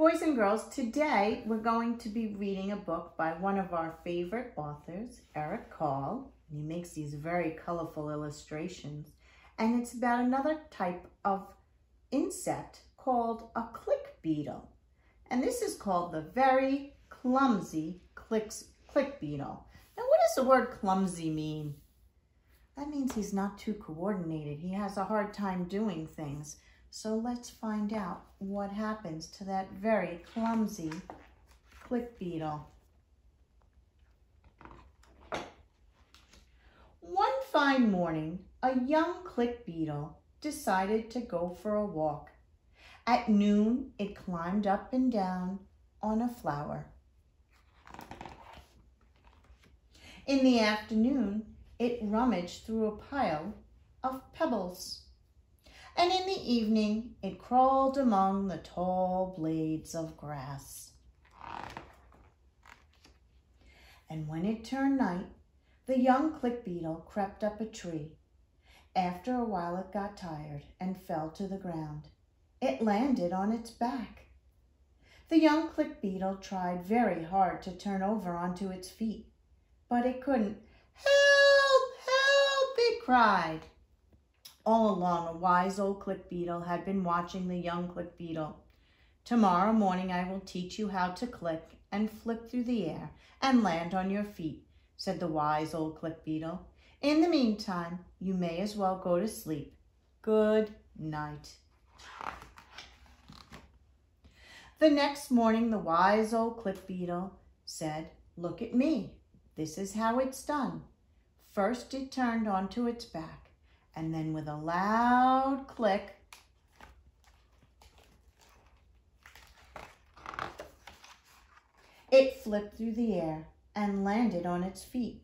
Boys and girls, today we're going to be reading a book by one of our favorite authors, Eric Carle. He makes these very colorful illustrations. And it's about another type of insect called a click beetle. And this is called the very clumsy clicks, click beetle. Now, what does the word clumsy mean? That means he's not too coordinated. He has a hard time doing things. So let's find out what happens to that very clumsy click beetle. One fine morning, a young click beetle decided to go for a walk. At noon, it climbed up and down on a flower. In the afternoon, it rummaged through a pile of pebbles and in the evening it crawled among the tall blades of grass. And when it turned night, the young click beetle crept up a tree. After a while it got tired and fell to the ground. It landed on its back. The young click beetle tried very hard to turn over onto its feet, but it couldn't. Help, help, it cried. All along, a wise old click beetle had been watching the young click beetle. Tomorrow morning I will teach you how to click and flip through the air and land on your feet, said the wise old click beetle. In the meantime, you may as well go to sleep. Good night. The next morning, the wise old click beetle said, look at me. This is how it's done. First, it turned onto its back and then with a loud click, it flipped through the air and landed on its feet.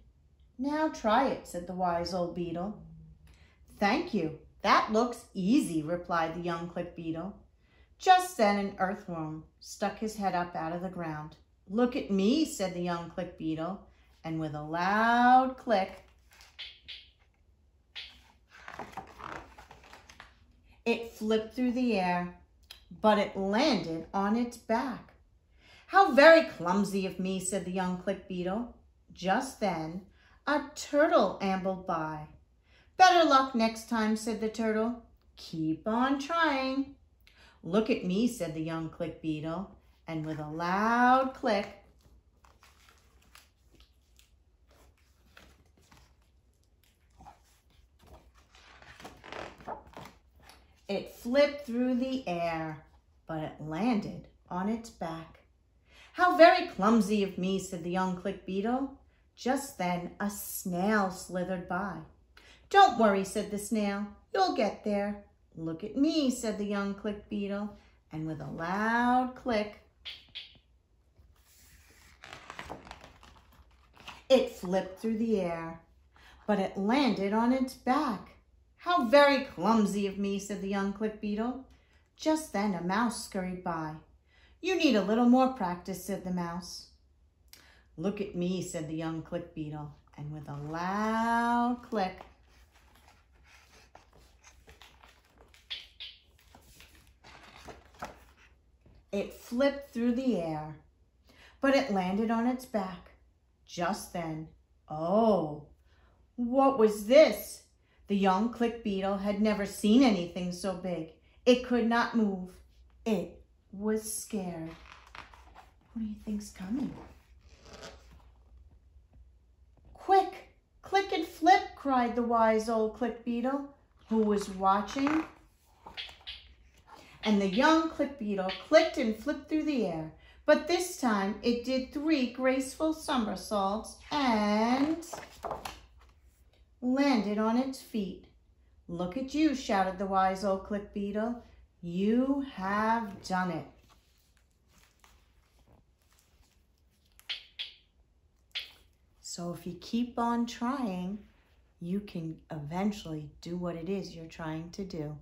Now try it, said the wise old beetle. Thank you. That looks easy, replied the young click beetle. Just then an earthworm stuck his head up out of the ground. Look at me, said the young click beetle, and with a loud click, It flipped through the air, but it landed on its back. How very clumsy of me, said the young click beetle. Just then, a turtle ambled by. Better luck next time, said the turtle. Keep on trying. Look at me, said the young click beetle, and with a loud click, It flipped through the air, but it landed on its back. How very clumsy of me, said the young click beetle. Just then a snail slithered by. Don't worry, said the snail. You'll get there. Look at me, said the young click beetle. And with a loud click, it flipped through the air, but it landed on its back. How very clumsy of me, said the young click beetle. Just then a mouse scurried by. You need a little more practice, said the mouse. Look at me, said the young click beetle, and with a loud click, it flipped through the air, but it landed on its back. Just then, oh, what was this? The young click beetle had never seen anything so big. It could not move. It was scared. What do you think's coming? Quick, click and flip, cried the wise old click beetle, who was watching. And the young click beetle clicked and flipped through the air. But this time it did three graceful somersaults and landed on its feet. Look at you, shouted the wise old click beetle. You have done it. So if you keep on trying, you can eventually do what it is you're trying to do.